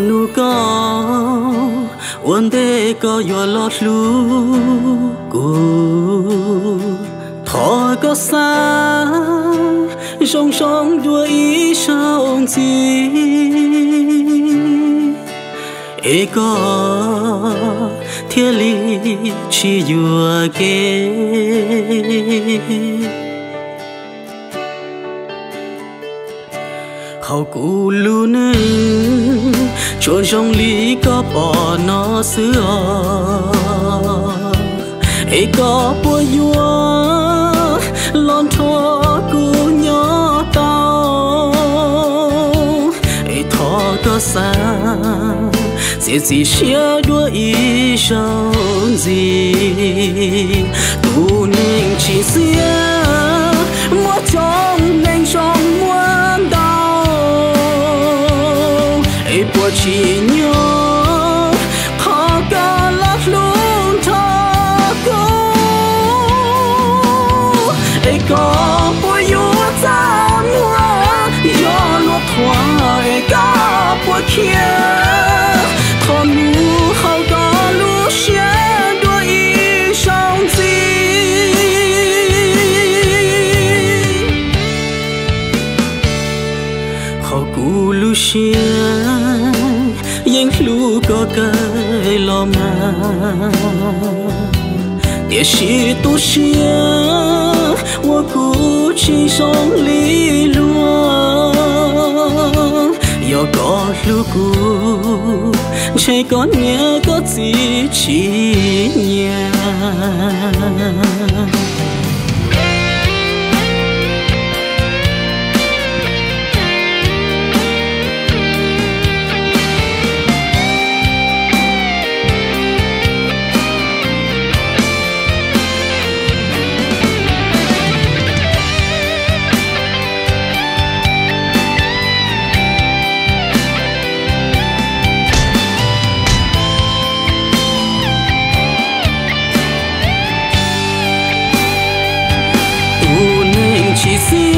nu có vấn đề có yo lo lu cô thọ có xa song song đua ý sao gì ê có thiên lý chỉ vừa kê hậu cụ lu nữ cho trong lý có bỏ nó xưa. Ấy có bùa vua lon thua cụ nhỏ tao. Ấy thọ có xa, sẽ gì chia đua ý sao gì tu nên chỉ riêng cái lo mà địa chỉ tu xia wo cũ chỉ song lý luôn yo có lu cũ chạy con nghe có gì chỉ nhà. see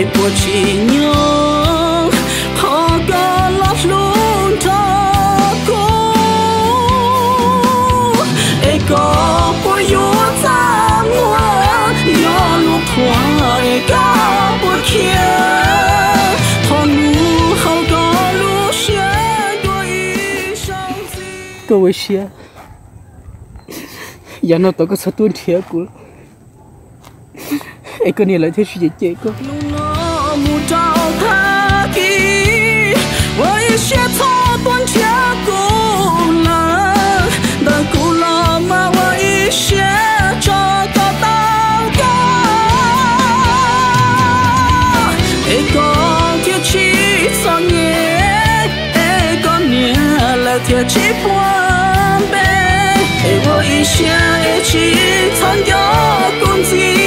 e po chi nyo ho ga la luôn tha ko e ko po yu ta mo yo lu kwa e ga po kia. Cơ với xe giờ nó tao có sao tuôn thiệt của ai cơ này lại thế suy chết cơ với xe thọ tuôn thiệt của là đời của là mà với xe cho ta tao ca ấy có thiệt chi sao nhé ấy có nhé là thiệt chi buồn bê ấy vô ý xe ấy chỉ thân gió cũng gì